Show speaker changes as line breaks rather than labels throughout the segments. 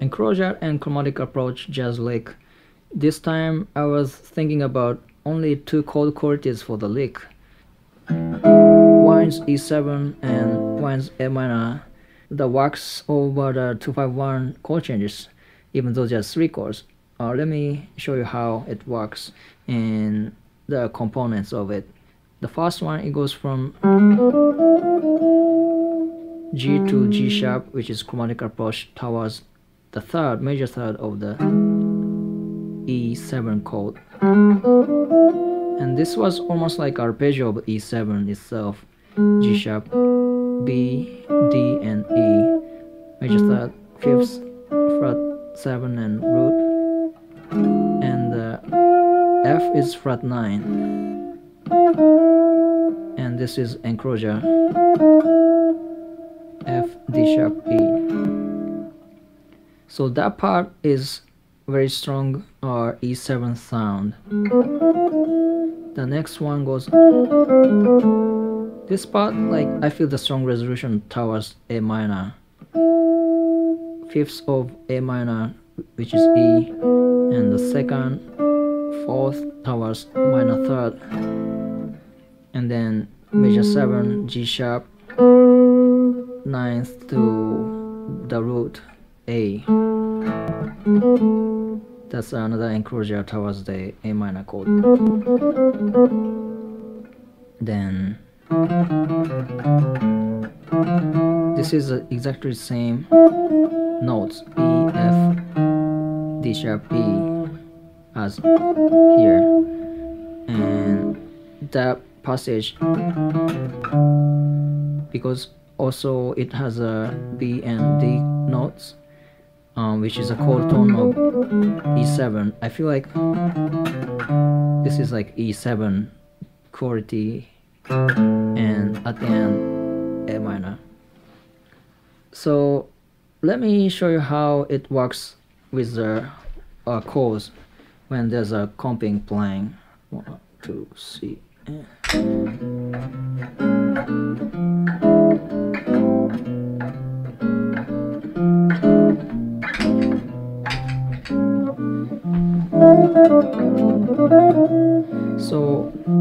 Enclosure and chromatic approach jazz lick. This time I was thinking about only two chord qualities for the lick. One's E7 and one's A minor. The wax over the 251 chord changes, even though just three chords. Uh, let me show you how it works and the components of it. The first one it goes from G to G sharp, which is chromatic approach towards the third major third of the E7 chord. And this was almost like arpeggio of E7 itself. G sharp, B, D, and E. Major third, fifth, flat 7 and root. And F is flat 9. This is enclosure. F, D sharp, E. So that part is very strong or E7 sound. The next one goes this part like I feel the strong resolution towards A minor. Fifth of A minor which is E and the second fourth towards minor third and then major mm. 7 G sharp. Ninth to the root A. That's another enclosure towards the A minor chord. Then this is exactly the same notes E, F, D sharp, E as here. And that passage. Because also it has a B and D notes um, which is a chord tone of E7 I feel like this is like E7 quality and at the end A minor. So let me show you how it works with the uh, chords when there's a comping playing. One two three so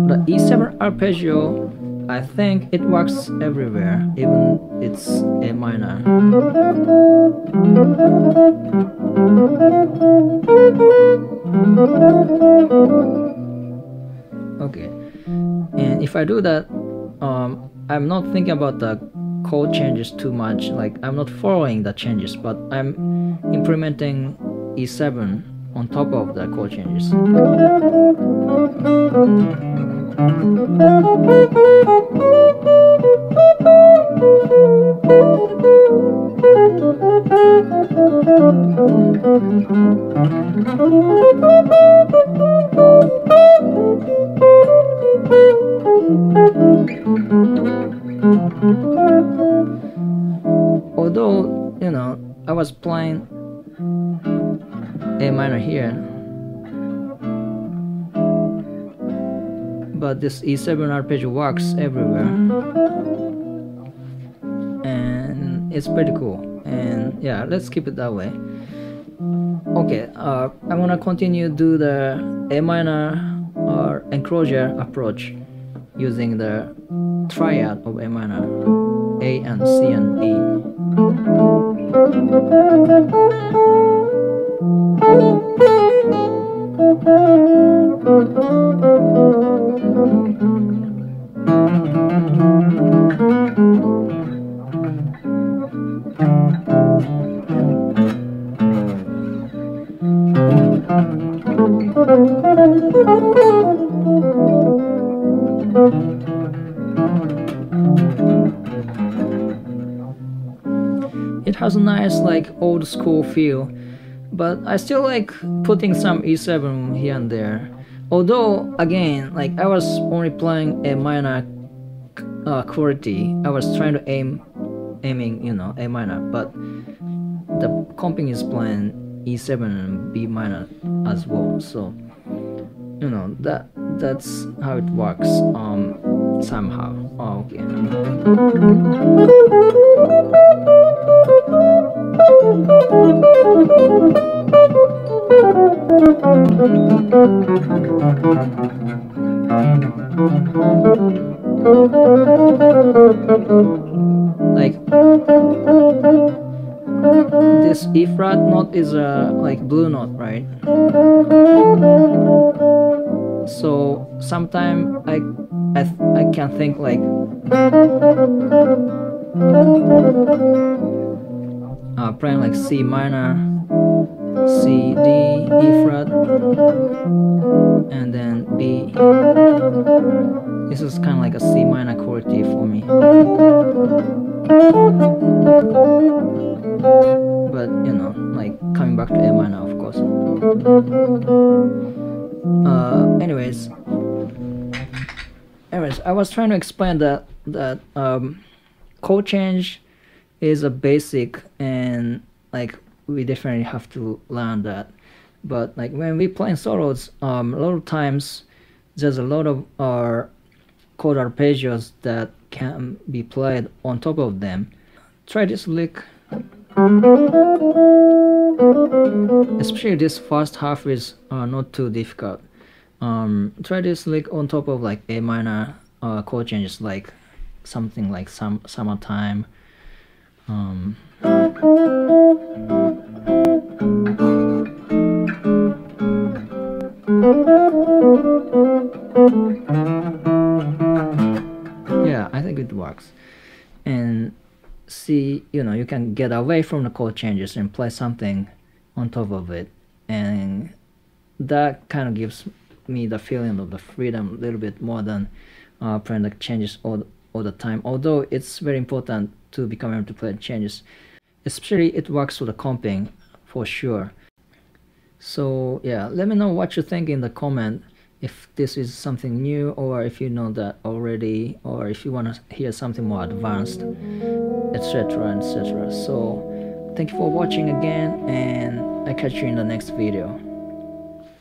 the E7 arpeggio I think it works everywhere even it's A minor. Okay if I do that um, I'm not thinking about the chord changes too much. Like I'm not following the changes but I'm implementing E7 on top of the chord changes was playing A minor here. But this E7 arpeggio works everywhere. And it's pretty cool. And yeah let's keep it that way. Okay uh, I'm gonna continue do the A minor or enclosure approach using the triad of A minor A and C and E It has a nice like old school feel, but I still like putting some E7 here and there. Although again, like I was only playing a minor uh, quality, I was trying to aim, aiming you know A minor, but the comping is playing E7 and B minor as well. So you know that that's how it works. Um, somehow. Oh, okay. Like this E flat note is a like blue note, right? So sometimes I I I can think like uh, playing like C minor, C, D, E flat, and then B. This is kind of like a C minor quality for me. But you know, like coming back to A minor, of course. Uh, anyways, anyways, I was trying to explain that that um, chord change is a basic and like we definitely have to learn that. But like when we play solos, um, a lot of times there's a lot of our chord arpeggios that can be played on top of them. Try this lick. Especially this first half is uh, not too difficult. Um, try this lick on top of like A minor uh, chord changes like something like some summertime. Um, yeah, I think it works. And see, you know, you can get away from the chord changes and play something on top of it. And that kind of gives me the feeling of the freedom a little bit more than uh, playing the changes all, all the time. Although it's very important to become able to play changes. Especially it works for the comping for sure. So yeah, let me know what you think in the comment if this is something new or if you know that already or if you want to hear something more advanced etc etc so thank you for watching again and i catch you in the next video